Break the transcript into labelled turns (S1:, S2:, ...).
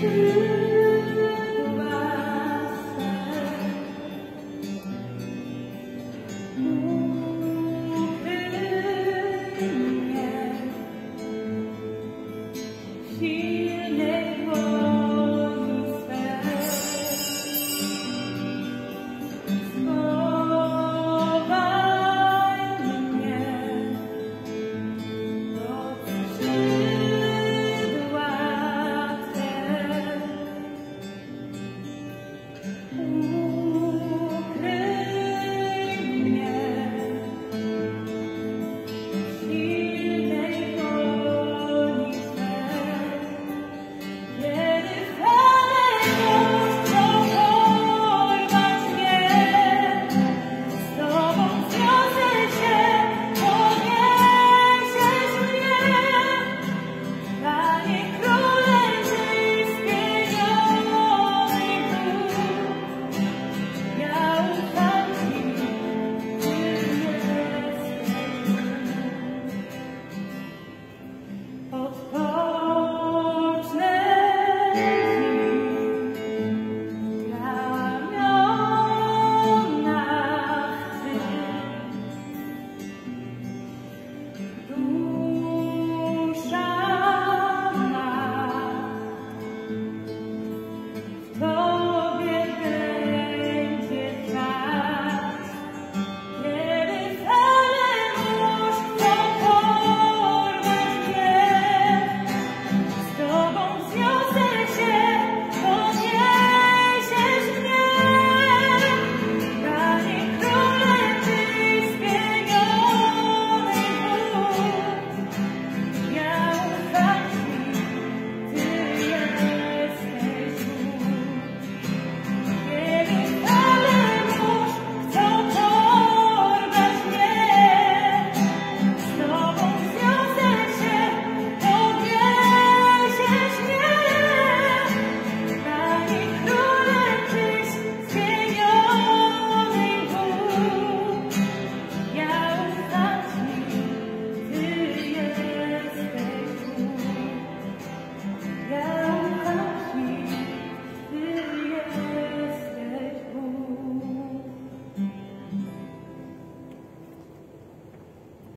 S1: you.